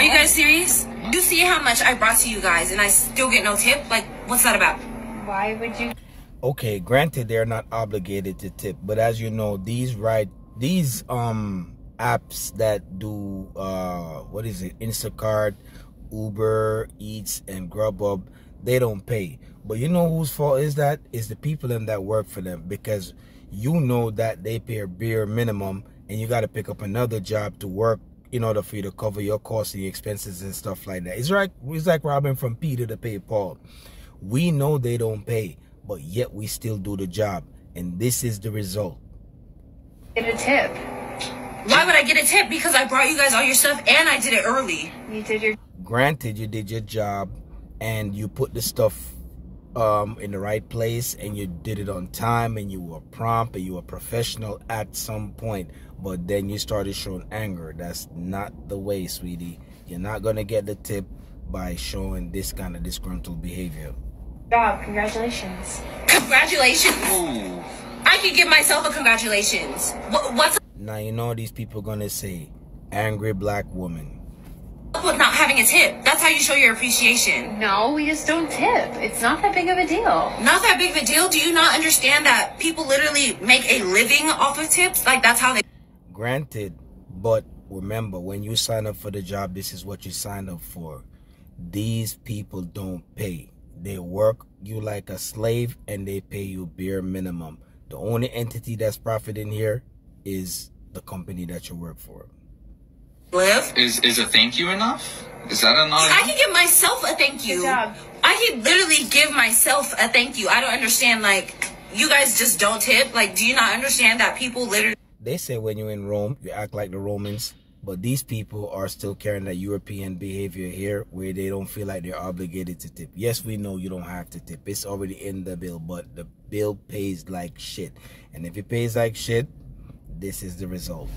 Are you guys serious? You see how much I brought to you guys and I still get no tip? Like, what's that about? Why would you? Okay, granted they're not obligated to tip, but as you know, these ride these um apps that do uh what is it, Instacart, Uber Eats, and Grubhub, they don't pay. But you know whose fault is that? Is the people in that work for them because you know that they pay a bare minimum and you got to pick up another job to work in order for you to cover your costs and your expenses and stuff like that. It's like it's like robbing from Peter to pay Paul. We know they don't pay, but yet we still do the job, and this is the result. Get a tip. Why would I get a tip? Because I brought you guys all your stuff and I did it early. You did your. Granted, you did your job, and you put the stuff um, in the right place and you did it on time and you were prompt and you were professional at some point but then you started showing anger that's not the way sweetie you're not gonna get the tip by showing this kind of disgruntled behavior job. Congratulations. Congratulations. I can give myself a congratulations. What, what's now you know these people gonna say angry black woman up with not having a tip? That's how you show your appreciation. No, we just don't tip. It's not that big of a deal. Not that big of a deal. Do you not understand that people literally make a living off of tips? Like that's how they. Granted, but remember when you sign up for the job, this is what you signed up for. These people don't pay. They work you like a slave and they pay you bare minimum. The only entity that's profiting here is the company that you work for. Live. Is is a thank you enough? Is that enough? I can give myself a thank you. I can literally give myself a thank you. I don't understand. Like you guys just don't tip. Like, do you not understand that people literally? They say when you're in Rome, you act like the Romans. But these people are still carrying that European behavior here where they don't feel like they're obligated to tip. Yes, we know you don't have to tip. It's already in the bill, but the bill pays like shit. And if it pays like shit, this is the result.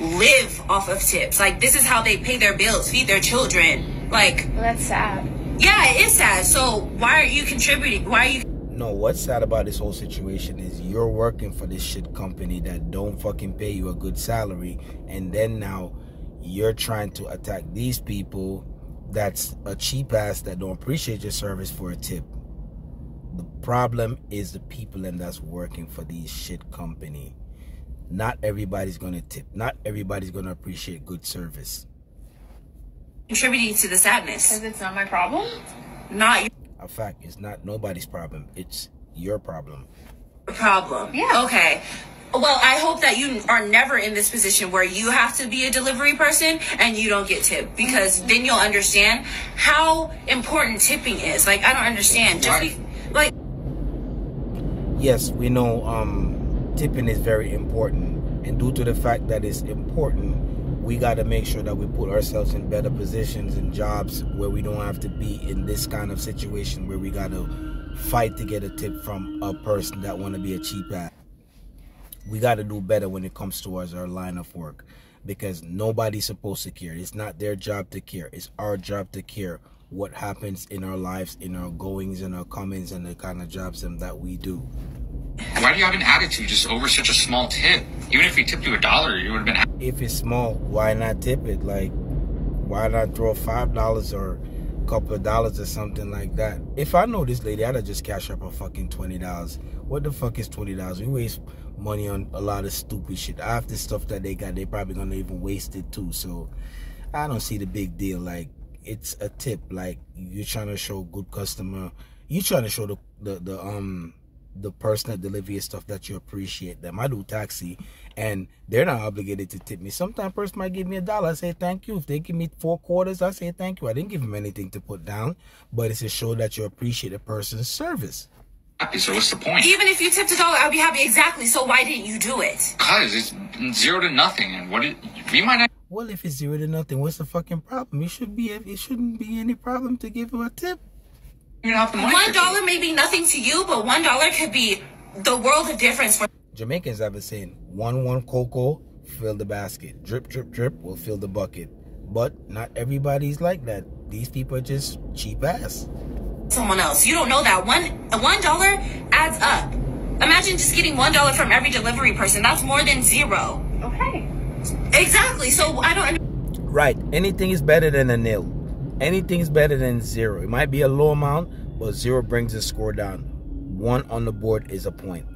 Live off of tips. Like this is how they pay their bills, feed their children. Like, Well, that's sad. yeah, it is sad. So why are you contributing? Why are you No, what's sad about this whole situation is you're working for this shit company that don't fucking pay you a good salary, and then now you're trying to attack these people that's a cheap ass that don't appreciate your service for a tip. The problem is the people and that's working for these shit company. Not everybody's gonna tip. Not everybody's gonna appreciate good service. contributing to the sadness? Because it's not my problem. Not A fact, it's not nobody's problem. It's your problem. your problem. Yeah. Okay. Well, I hope that you are never in this position where you have to be a delivery person and you don't get tipped because then you'll understand how important tipping is. Like I don't understand. Just be, like yes, we know um, tipping is very important, and due to the fact that it's important, we got to make sure that we put ourselves in better positions and jobs where we don't have to be in this kind of situation where we got to fight to get a tip from a person that want to be a cheap ass. We got to do better when it comes towards our line of work because nobody's supposed to care. It's not their job to care. It's our job to care what happens in our lives, in our goings and our comings and the kind of jobs that we do. Why do you have an attitude just over such a small tip? Even if we tipped you a dollar, you would have been if it's small, why not tip it? Like, why not throw five dollars or a couple of dollars or something like that? If I know this lady, I'd have just cash up a fucking twenty dollars. What the fuck is twenty dollars? We waste money on a lot of stupid shit. The stuff that they got, they probably gonna even waste it too. So I don't see the big deal. Like, it's a tip. Like you're trying to show good customer. You trying to show the the, the um the person that deliver your stuff that you appreciate them. I do taxi and they're not obligated to tip me. Sometimes person might give me a dollar, I say thank you. If they give me four quarters, I say thank you. I didn't give them anything to put down, but it's to show that you appreciate a person's service. Happy, So what's the point? even if you tipped a dollar, I'd be happy. Exactly. So why didn't you do it? Cause it's zero to nothing, and what it, we might not Well, if it's zero to nothing, what's the fucking problem? It should be. It shouldn't be any problem to give him a tip. even have the money. One for it. dollar may be nothing to you, but one dollar could be the world of difference for Jamaicans have a saying: one one cocoa, fill the basket. Drip drip drip will fill the bucket. But not everybody's like that. These people are just cheap ass. someone else. You don't know that one one dollar adds up. Imagine just getting one dollar from every delivery person. That's more than zero. Okay. Exactly. So I don't. Right. Anything is better than a nil. Anything is better than zero. It might be a low amount, but zero brings the score down. One on the board is a point.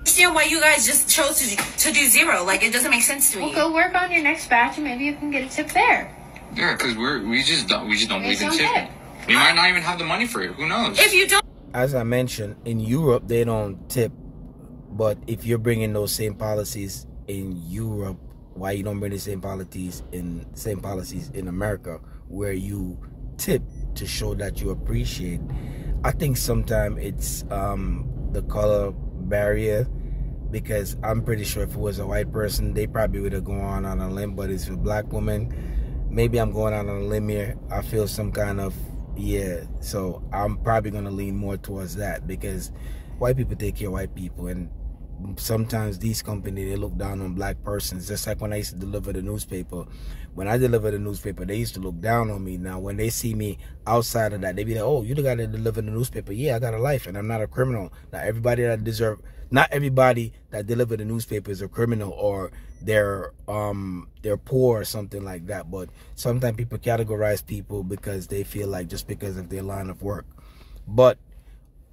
understand why you guys just chose to, to do zero. Like, it doesn't make sense to me. Well, go work on your next batch and maybe you can get a tip there. Yeah, because we're we just don't we just don't believe in tipping. tip. We might not even have the money for it. Who knows? If you don't As I mentioned, in Europe they don't tip, but if you're bringing those same policies in Europe, why you don't bring the same policies in same policies in America where you tip to show that you appreciate? I think sometimes it's um, the color barrier because I'm pretty sure if it was a white person, they probably would have gone on a limb. But it's a black woman. Maybe I'm going out on a limb here. I feel some kind of yeah. So I'm probably gonna lean more towards that because white people take care of white people, and sometimes these companies they look down on black persons. Just like when I used to deliver the newspaper. When I delivered the newspaper, they used to look down on me. Now when they see me outside of that, they be like, "Oh, you the guy that delivered the newspaper? Yeah, I got a life, and I'm not a criminal." Now everybody that deserve, not everybody that deliver the newspaper is a criminal or they're um they're poor or something like that. But sometimes people categorize people because they feel like just because of their line of work. But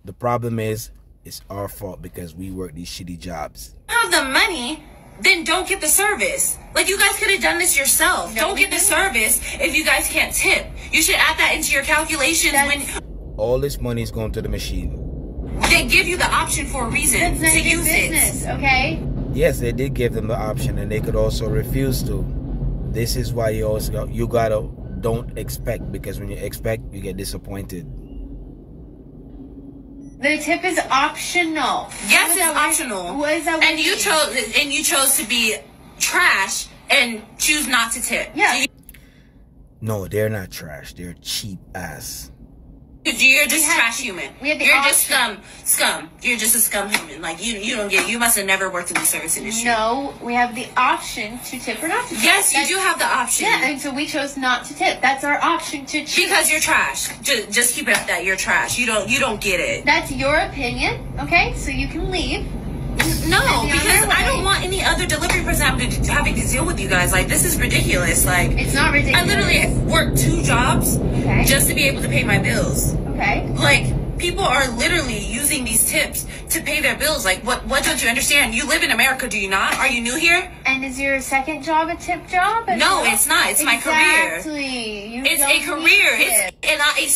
the problem is, it's our fault because we work these shitty jobs. have the money, then don't get the service. Like, you guys could have done this yourself. No, don't get the service if you guys can't tip. You should add that into your calculations That's- when All this money is going to the machine. they give you the option for a reason That's to of your use it. business, okay? Yes, they did give them the option, and they could also refuse to. This is why you always got you gotta don't expect because when you expect, you get disappointed. The tip is optional. Yes, it's that optional. What is that? And you mean? chose and you chose to be trash and choose not to tip. Yeah. You- No, they're not trash. They're cheap ass. You're just trash human. we had the You're just scum. Scum. You're just a scum human. Like you, you don't get. You must have never worked in the service industry. No, we have the option to tip or not to tip. Yes, you do have the option. Yeah, and so we chose not to tip. That's our option to choose. Because you're trash. Just, just keep it at that. You're trash. You don't. You don't get it. That's your opinion, okay? So you can leave. No, because I don't want any other delivery person having to, having to deal with you guys. Like this is ridiculous. Like It's not ridiculous. I literally work two jobs Okay. just to be able to pay my bills. Okay. Like people are literally using these tips to pay their bills. Like what? What don't you understand? You live in America, do you not? Are you new here? And is your second job a tip job? No, it's not. It's my career. Exactly. You It's a don't career. need It's tip. and not a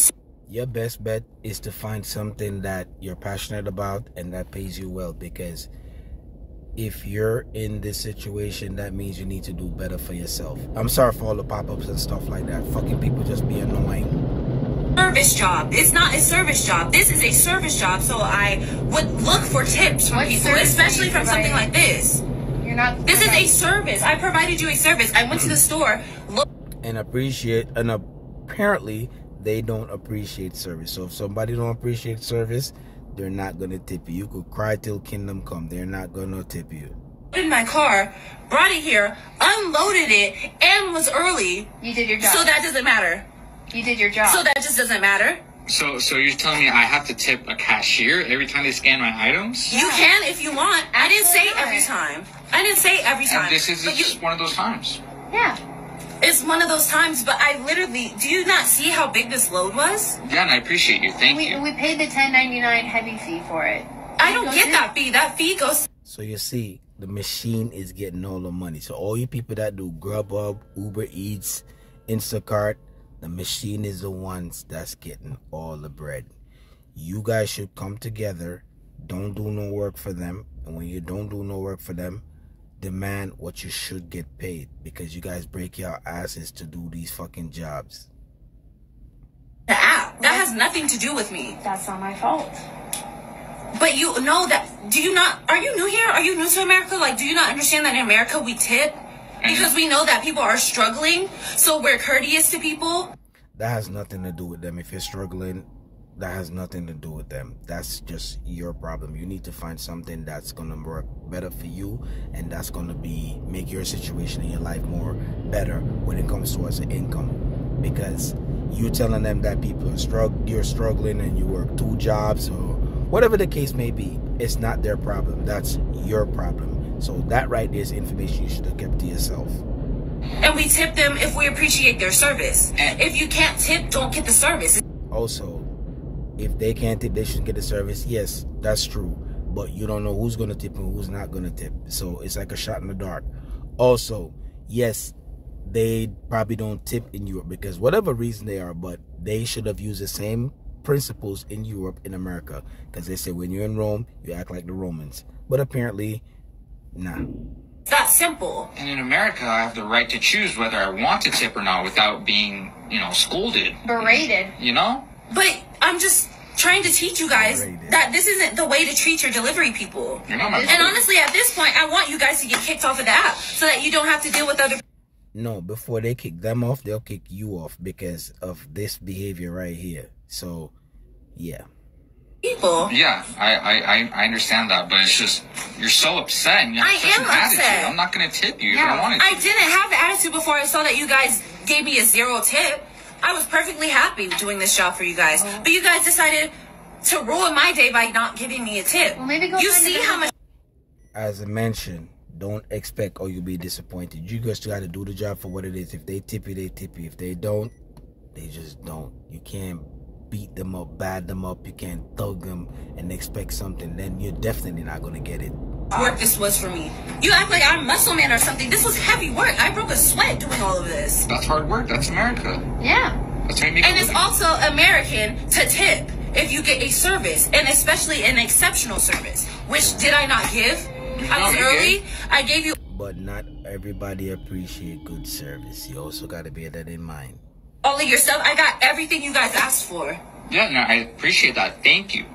Your best bet is to find something that you're passionate about and that pays you well because if you're in this situation, that means you need to do better for yourself. I'm sorry for all the pop ups and stuff like that. Fucking people just be annoying. service job. It's not a service job. This is a service job. So I would look for tips from What people, especially from something like this. You're not. This is a service. I provided you a service. I went to the store. Look, and appreciate and apparently they don't appreciate service so if somebody don't appreciate service they're not gonna tip you you could cry till kingdom come they're not gonna tip you in my car, brought it here, unloaded it, and was early. You did your job. So that doesn't matter. you did your job. So that just doesn't matter. So so you're telling me I have to tip a cashier every time they scan my items? You can if you want. I didn't say every time. I didn't say every time. And this is But you- just one of those times. yeah. It's one of those times. But I literally, do you not see how big this load was? Yeah, and I appreciate you. Thank We you. we paid the ten ninety nine heavy fee for it. I don't get in. that fee. That fee goes so you see the machine is getting all the money so all you people that do grubhub uber eats instacart the machine is the ones that's getting all the bread you guys should come together don't do no work for them and when you don't do no work for them demand what you should get paid because you guys break your asses to do these fucking jobs the app. That has nothing to do with me. That's not my fault. But you know that. Do you not? Are you new here? Are you new to America? Like, do you not understand that in America we tip? Mm-hmm. Because we know that people are struggling, so we're courteous to people. that has nothing to do with them if you're struggling that has nothing to do with them. That's just your problem. You need to find something that's going to work better for you and that's going to be make your situation in your life more better when it comes towards the income. Because you telling them that people are strugg- you're struggling and you work two jobs or whatever the case may be it's not their problem. That's your problem. So that right there is information you should have kept to yourself. And we tip them if we appreciate their service. If you can't tip, don't get the service. Also, if they can't tip, they shouldn't get the service. Yes, that's true. But you don't know who's gonna tip and who's not gonna tip. So it's like a shot in the dark. Also, yes, they probably don't tip in Europe because whatever reason they are, but they should have used the same principles in Europe in America. Because they say when you're in Rome, you act like the Romans. But apparently, nah. It's that simple. And in America, I have the right to choose whether I want to tip or not without being, you know, scolded. Berated. You know? But I'm just trying to teach you guys that this isn't the way to treat your delivery people. You're not my And honestly, at this point, I want you guys to get kicked off of the app so that you don't have to deal with other No, before they kick them off, they'll kick you off because of this behavior right here. So, yeah. people. Yeah, I, I, I- I understand that, but it's just you're so upset and you have I such am an attitude. upset. I'm not gonna tip you if Yeah. I wanted to. I didn't have the attitude before I saw that you guys gave me a zero tip. I was perfectly happy doing this job for you guys. Oh. But you guys decided to ruin my day by not giving me a tip. Well, maybe go you see how much As I mentioned, don't expect or you'll be disappointed. You just got to do the job for what it is. If they tip you, they tip you. If they don't, they just don't. You can't beat them up, bad them up. You can't thug them and expect something. Then you're definitely not going to get it. Work this was for me. You act like I'm muscle man or something. This was heavy work. I broke a sweat doing all of this. That's hard work. That's America. Yeah. That's how you make a And it's also American to tip if you get a service, and especially an exceptional service. Which did I not give? I was early. I gave you But not everybody appreciate good service. You also got to bear that in mind. all of your stuff. I got everything you guys asked for. Yeah, no, I appreciate that. Thank you.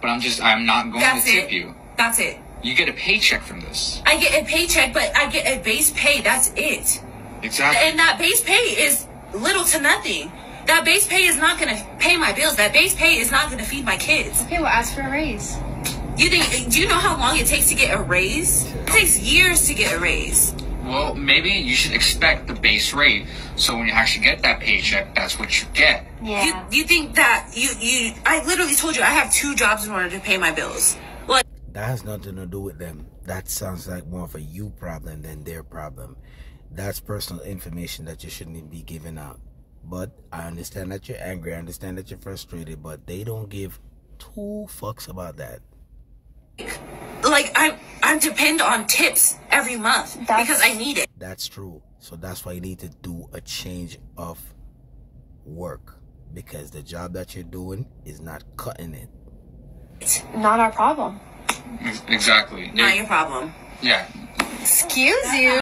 But I'm just, I'm not going That's to tip it. you. That's it. You get a paycheck from this. I get a paycheck, but I get a base pay. That's it. Exactly. And that base pay is little to nothing. That base pay is not going to pay my bills. That base pay is not going to feed my kids. Okay, we'll ask for a raise. You think? Do you know how long it takes to get a raise? It takes years to get a raise. Well, maybe you should expect the base rate. So when you actually get that paycheck, that's what you get. Yeah. You, you think that you you? I literally told you I have two jobs in order to pay my bills. Like That has nothing to do with them. That sounds like more of a you problem than their problem. That's personal information that you shouldn't even be giving out. But I understand that you're angry. I understand that you're frustrated. But they don't give two fucks about that. like I I depend on tips every month That's- because I need it. That's true. So that's why you need to do a change of work because the job that you're doing is not cutting it. It's not our problem. Ex- Exactly. Not your problem. Yeah. Excuse you.